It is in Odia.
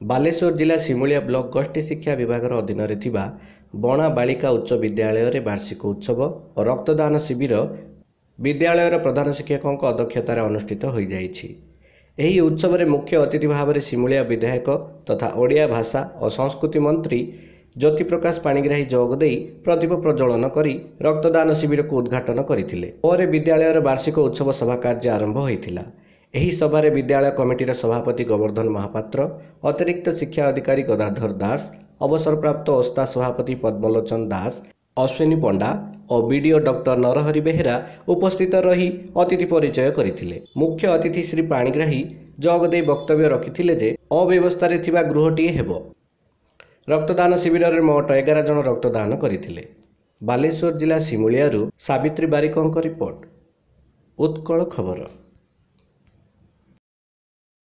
ବାଲେଶ୍ୱର ଜିଲ୍ଲା ଶିମୁଳିଆ ବ୍ଲକ ଗୋଷ୍ଠୀ ଶିକ୍ଷା ବିଭାଗର ଅଧୀନରେ ଥିବା ବଣା ବାଳିକା ଉଚ୍ଚ ବିଦ୍ୟାଳୟରେ ବାର୍ଷିକ ଉତ୍ସବ ଓ ରକ୍ତଦାନ ଶିବିର ବିଦ୍ୟାଳୟର ପ୍ରଧାନ ଶିକ୍ଷକଙ୍କ ଅଧ୍ୟକ୍ଷତାରେ ଅନୁଷ୍ଠିତ ହୋଇଯାଇଛି। ଏହି ଉତ୍ସବରେ ମୁଖ୍ୟ ଅତିଥି ଭାବରେ ଶିମୁଳିଆ ବିଧାୟକ ତଥା ଓଡ଼ିଆ ଭାଷା ଓ ସଂସ୍କୃତି ମନ୍ତ୍ରୀ ଜ୍ୟୋତିପ୍ରକାଶ ପାଣିଗ୍ରାହୀ ଯୋଗ ଦେଇ ପ୍ରଦୀପ ପ୍ରଜ୍ୱଳନ କରି ରକ୍ତଦାନ ଶିବିରକୁ ଉଦ୍ଘାଟନ କରିଥିଲେ। ପରେ ବିଦ୍ୟାଳୟର ବାର୍ଷିକ ଉତ୍ସବ ସଭା କାର୍ଯ୍ୟ ଆରମ୍ଭ ହୋଇଥିଲା। ଏହି ସଭାରେ ବିଦ୍ୟାଳୟ କମିଟିର ସଭାପତି ଗୋବର୍ଦ୍ଧନ ମହାପାତ୍ର ଅତିରିକ୍ତ ଶିକ୍ଷା ଅଧିକାରୀ ଗଦାଧର ଦାସ ଅବସରପ୍ରାପ୍ତ ଓସ୍ତା ସଭାପତି ପଦ୍ମଲୋଚନ ଦାସ ଅଶ୍ୱିନୀ ପଣ୍ଡା ଓ ବିଡ଼ିଓ ଡକ୍ଟର ନରହରି ବେହେରା ଉପସ୍ଥିତ ରହି ଅତିଥି ପରିଚୟ କରିଥିଲେ। ମୁଖ୍ୟ ଅତିଥି ଶ୍ରୀ ପାଣିଗ୍ରାହୀ ଯୋଗ ଦେଇ ବକ୍ତବ୍ୟ ରଖିଥିଲେ ଯେ ଅବ୍ୟବସ୍ଥାରେ ଥିବା ଗୃହଟିଏ ହେବ। ରକ୍ତଦାନ ଶିବିରରେ ମୋଟ ଏଗାର ଜଣ ରକ୍ତଦାନ କରିଥିଲେ। ବାଲେଶ୍ୱର ଜିଲ୍ଲା ଶିମୁଳିଆରୁ ସାବିତ୍ରୀ ବାରିକଙ୍କ ରିପୋର୍ଟ। ଉତ୍କଳ ଖବର।